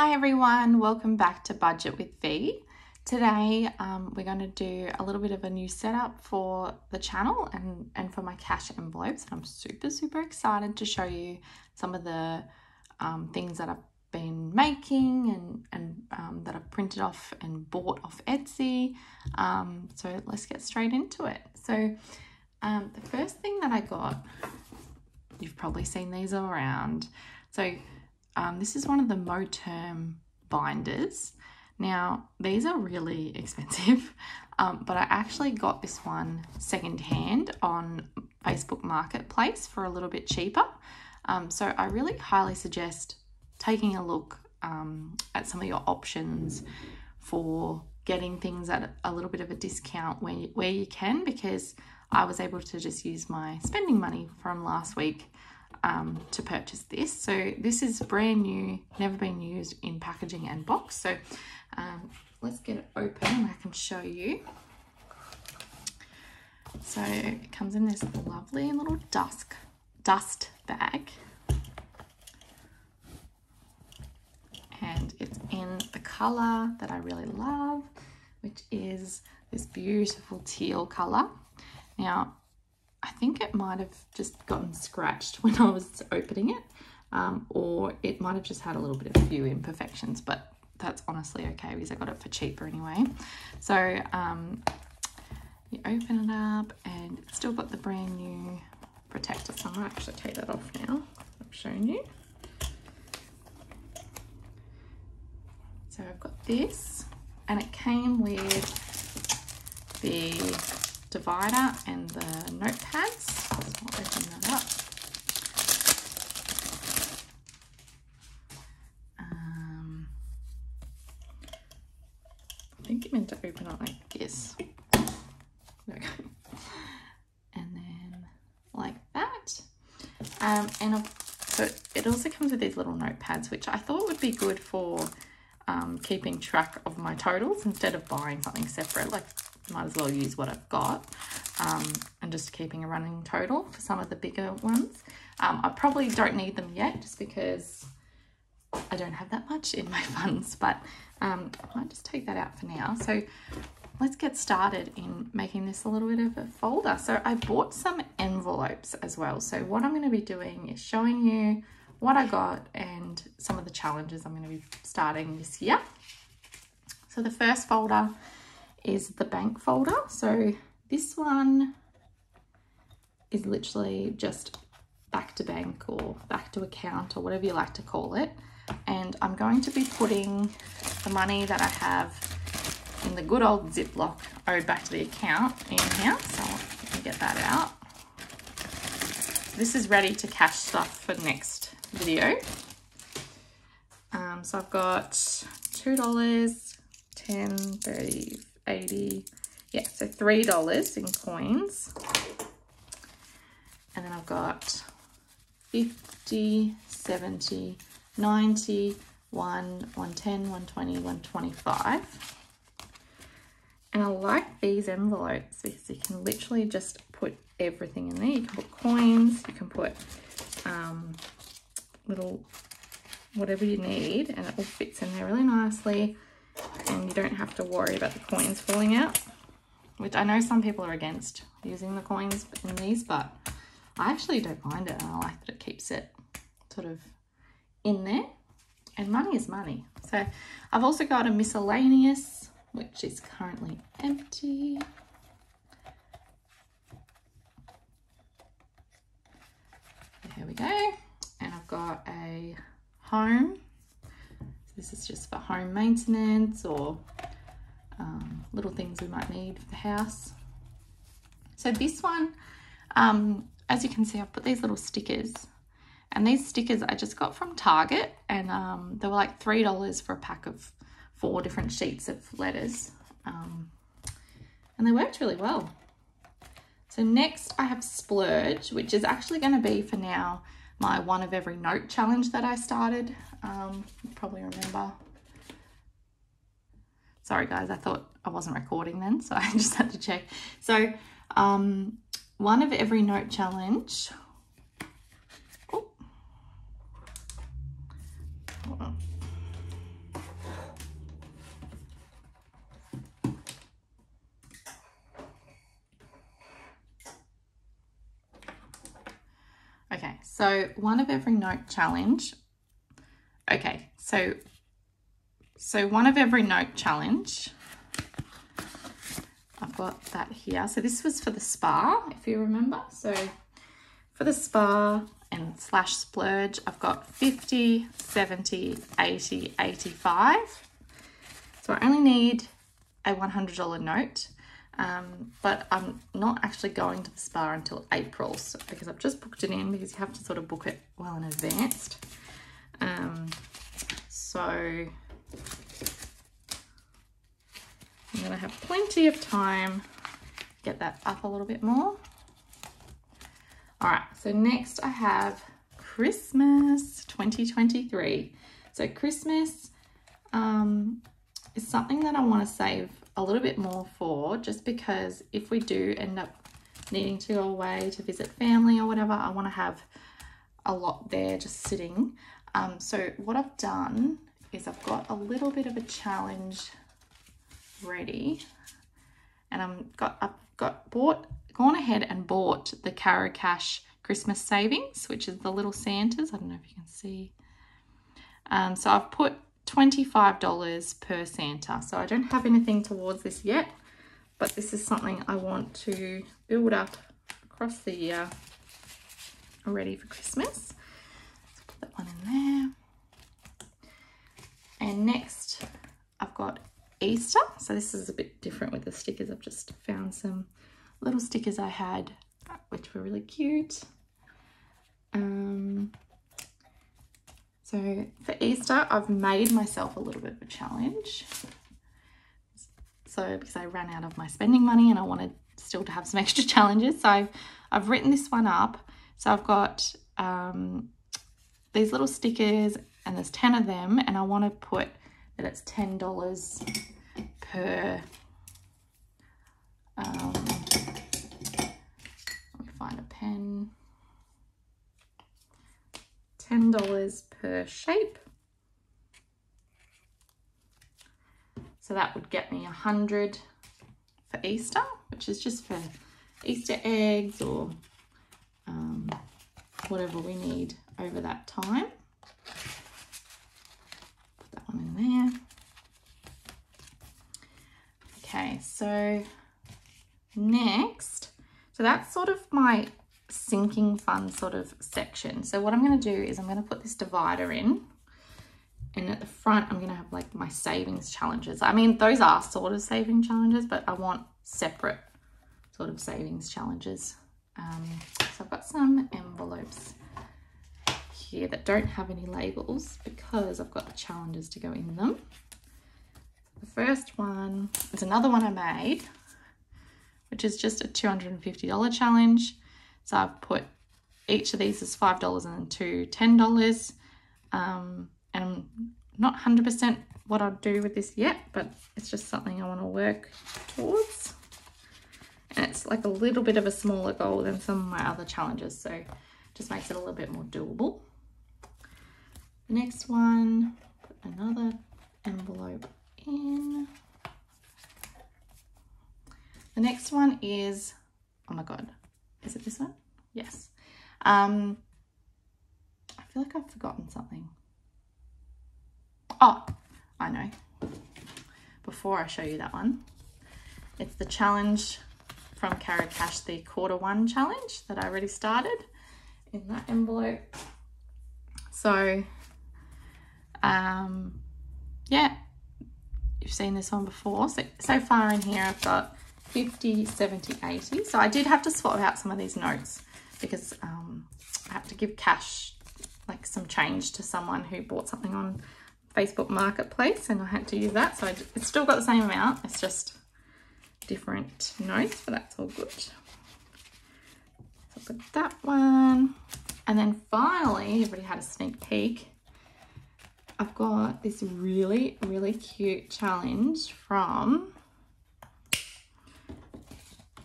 Hi everyone, welcome back to Budget with Vee. Today um, we're going to do a little bit of a new setup for the channel and, and for my cash envelopes. And I'm super, super excited to show you some of the um, things that I've been making and, and um, that I've printed off and bought off Etsy. Um, so let's get straight into it. So um, the first thing that I got, you've probably seen these around. So um, this is one of the Moterm binders. Now, these are really expensive, um, but I actually got this one secondhand on Facebook Marketplace for a little bit cheaper. Um, so I really highly suggest taking a look um, at some of your options for getting things at a little bit of a discount where you, where you can because I was able to just use my spending money from last week um, to purchase this. So this is brand new, never been used in packaging and box. So um, let's get it open and I can show you. So it comes in this lovely little dusk, dust bag. And it's in the colour that I really love, which is this beautiful teal colour. Now, I think it might have just gotten scratched when I was opening it, um, or it might have just had a little bit of few imperfections, but that's honestly okay because I got it for cheaper anyway. So um, you open it up and it's still got the brand new protector. So I might actually take that off now. I've shown you. So I've got this and it came with the divider and the notepads. So I'll open that up. Um, I think you meant to open it like this. Okay. And then like that. Um, and so it also comes with these little notepads, which I thought would be good for um, keeping track of my totals instead of buying something separate. Like might as well use what I've got um, and just keeping a running total for some of the bigger ones. Um, I probably don't need them yet just because I don't have that much in my funds, but um, I might just take that out for now. So let's get started in making this a little bit of a folder. So I bought some envelopes as well. So what I'm going to be doing is showing you what I got and some of the challenges I'm going to be starting this year. So the first folder is the bank folder. So this one is literally just back to bank or back to account or whatever you like to call it. And I'm going to be putting the money that I have in the good old Ziploc owed back to the account in here. So let me get that out. This is ready to cash stuff for next video. Um, so I've got $2, 10, 30, 80 yeah so three dollars in coins. And then I've got 50 70 90 1 110 120 125 and I like these envelopes because you can literally just put everything in there. You can put coins you can put um, little whatever you need and it all fits in there really nicely and you don't have to worry about the coins falling out which I know some people are against using the coins in these but I actually don't mind it and I like that it keeps it sort of in there. And money is money. So I've also got a miscellaneous which is currently empty. There we go. And I've got a home this is just for home maintenance or um, little things we might need for the house. So this one, um, as you can see, I've put these little stickers and these stickers I just got from Target and um, they were like $3 for a pack of four different sheets of letters. Um, and they worked really well. So next I have Splurge, which is actually going to be for now my one of every note challenge that I started. Um, probably remember. Sorry guys, I thought I wasn't recording then, so I just had to check. So um, one of every note challenge. Okay, so one of every note challenge Okay, so so one of every note challenge. I've got that here. So this was for the spa, if you remember. So for the spa and slash splurge, I've got 50, 70, 80, 85. So I only need a $100 note. Um, but I'm not actually going to the spa until April so, because I've just booked it in because you have to sort of book it well in advance. Um, so I'm going to have plenty of time to get that up a little bit more. All right, so next I have Christmas 2023. So Christmas um, is something that I want to save a little bit more for just because if we do end up needing to go away to visit family or whatever, I want to have a lot there just sitting. Um, so what I've done is I've got a little bit of a challenge ready and I'm got I've got bought gone ahead and bought the Caro Cash Christmas savings, which is the little Santas. I don't know if you can see. Um, so I've put $25 per Santa. So I don't have anything towards this yet, but this is something I want to build up across the year ready for Christmas. That one in there. And next I've got Easter. So this is a bit different with the stickers. I've just found some little stickers I had, which were really cute. Um, so for Easter, I've made myself a little bit of a challenge. So because I ran out of my spending money and I wanted still to have some extra challenges. So I've, I've written this one up. So I've got um, these little stickers and there's 10 of them and I want to put that it's $10 per um, let me find a pen $10 per shape. So that would get me a 100 for Easter, which is just for Easter eggs or um, whatever we need over that time. Put that one in there. Okay, so next, so that's sort of my sinking fund sort of section. So what I'm going to do is I'm going to put this divider in and at the front I'm going to have like my savings challenges. I mean those are sort of saving challenges but I want separate sort of savings challenges. Um, so I've got some envelopes here that don't have any labels because I've got the challenges to go in them. The first one is another one I made which is just a $250 challenge. So I've put each of these is $5 and two $10. Um, and I'm not 100% what I'll do with this yet, but it's just something I want to work towards. And it's like a little bit of a smaller goal than some of my other challenges, so just makes it a little bit more doable. The next one, put another envelope in. The next one is, oh my God, is it this one? Yes. Um, I feel like I've forgotten something. Oh, I know. Before I show you that one, it's the challenge from Caro Cash, the quarter one challenge that I already started in that envelope. So, um, yeah, you've seen this one before. So, so far in here, I've got 50, 70, 80. So I did have to swap out some of these notes because um, I have to give cash, like some change to someone who bought something on Facebook Marketplace and I had to use that. So it's still got the same amount. It's just different notes, but that's all good. So put that one. And then finally, everybody had a sneak peek. I've got this really, really cute challenge from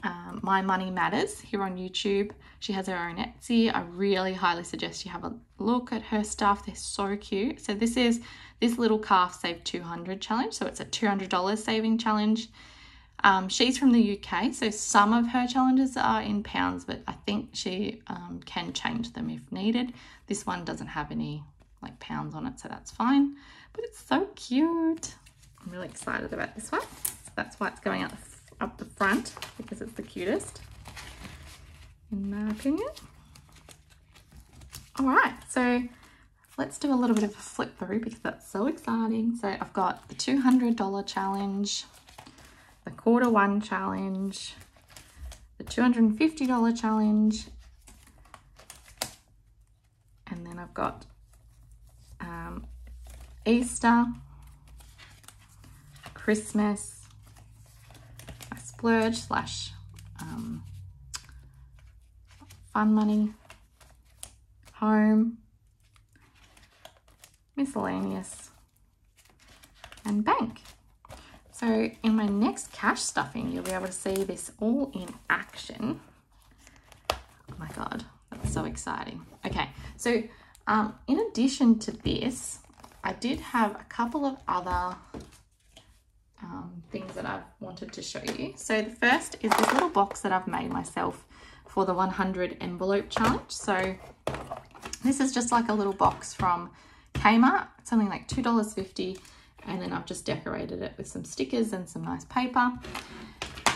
um, My Money Matters here on YouTube. She has her own Etsy. I really highly suggest you have a look at her stuff. They're so cute. So this is this little calf save 200 challenge. So it's a $200 saving challenge. Um, she's from the UK, so some of her challenges are in pounds, but I think she um, can change them if needed. This one doesn't have any like pounds on it, so that's fine. But it's so cute. I'm really excited about this one. That's why it's going up up the front because it's the cutest, in my opinion. All right, so let's do a little bit of a flip through because that's so exciting. So I've got the $200 challenge, the quarter one challenge, the $250 challenge, and then I've got Easter, Christmas, splurge slash um, fun money, home, miscellaneous, and bank. So in my next cash stuffing, you'll be able to see this all in action. Oh my God, that's so exciting. Okay, so um, in addition to this, I did have a couple of other um, things that I've wanted to show you. So the first is this little box that I've made myself for the 100 envelope challenge. So this is just like a little box from Kmart, something like $2.50 and then I've just decorated it with some stickers and some nice paper.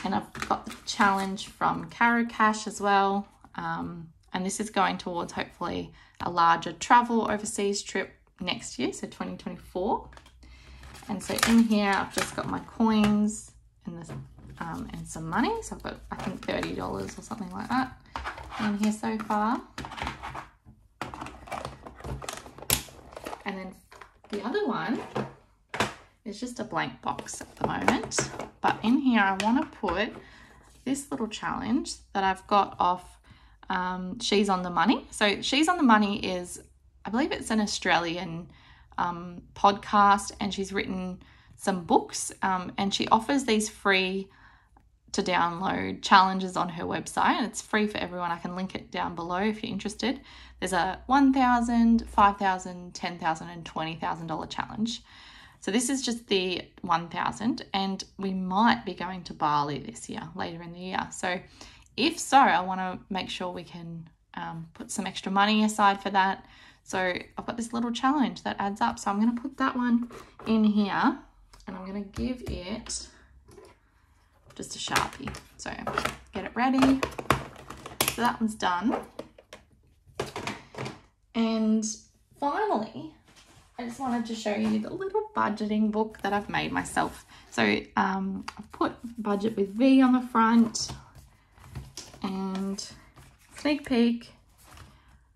And I've got the challenge from Caro Cash as well. Um, and this is going towards hopefully a larger travel overseas trip next year, so 2024. And so in here, I've just got my coins and, this, um, and some money. So I've got, I think, $30 or something like that in here so far. And then the other one is just a blank box at the moment. But in here, I want to put this little challenge that I've got off um, She's on the Money. So She's on the Money is, I believe it's an Australian um, podcast and she's written some books um, and she offers these free to download challenges on her website and it's free for everyone. I can link it down below if you're interested. There's a $1,000, $5,000, $10,000 and $20,000 challenge. So this is just the 1000 and we might be going to Bali this year, later in the year. So if so, I want to make sure we can um, put some extra money aside for that. So I've got this little challenge that adds up. So I'm going to put that one in here and I'm going to give it just a Sharpie. So get it ready. So that one's done. And finally, I just wanted to show you the little budgeting book that I've made myself. So um, I've put budget with Vee on the front and sneak peek.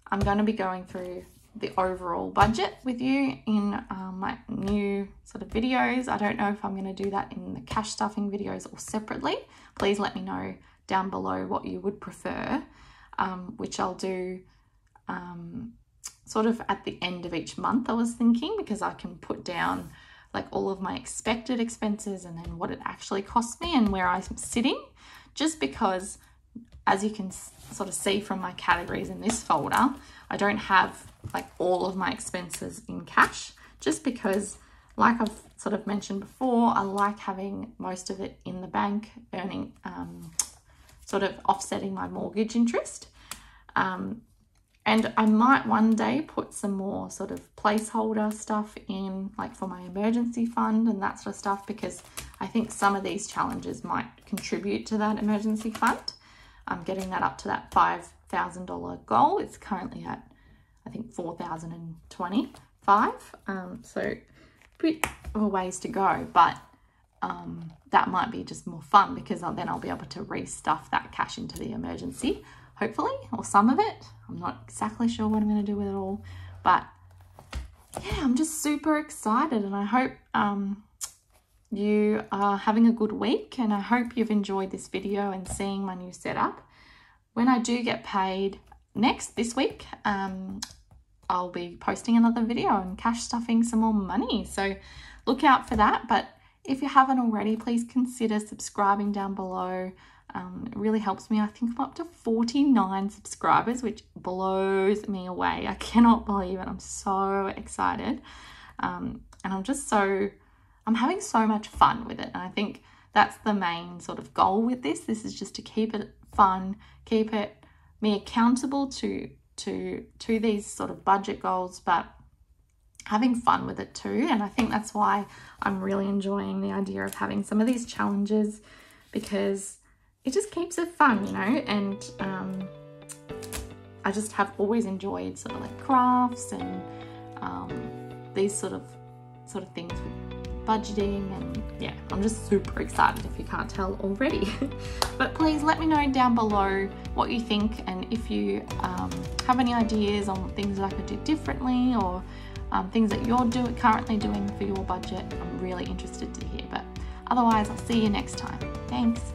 I'm going to be going through the overall budget with you in um, my new sort of videos. I don't know if I'm going to do that in the cash stuffing videos or separately. Please let me know down below what you would prefer, um, which I'll do um, sort of at the end of each month, I was thinking, because I can put down like all of my expected expenses and then what it actually costs me and where I'm sitting, just because as you can sort of see from my categories in this folder, I don't have like all of my expenses in cash, just because like I've sort of mentioned before, I like having most of it in the bank, earning, um, sort of offsetting my mortgage interest. Um, and I might one day put some more sort of placeholder stuff in, like for my emergency fund and that sort of stuff, because I think some of these challenges might contribute to that emergency fund. I'm getting that up to that $5,000 goal. It's currently at, I think, 4,025. Um, so bit of a ways to go, but um, that might be just more fun because then I'll be able to restuff that cash into the emergency hopefully, or some of it. I'm not exactly sure what I'm going to do with it all, but yeah, I'm just super excited and I hope um, you are having a good week and I hope you've enjoyed this video and seeing my new setup. When I do get paid next, this week, um, I'll be posting another video and cash stuffing some more money. So look out for that. But if you haven't already, please consider subscribing down below. Um, it really helps me. I think I'm up to 49 subscribers, which blows me away. I cannot believe it. I'm so excited. Um, and I'm just so, I'm having so much fun with it. And I think that's the main sort of goal with this. This is just to keep it fun, keep it me accountable to to to these sort of budget goals, but having fun with it too. And I think that's why I'm really enjoying the idea of having some of these challenges because it just keeps it fun, you know. And um, I just have always enjoyed sort of like crafts and um, these sort of sort of things with budgeting and yeah. I'm just super excited if you can't tell already. But please let me know down below what you think and if you um, have any ideas on things that I could do differently or um, things that you're do currently doing for your budget. I'm really interested to hear but otherwise I'll see you next time. Thanks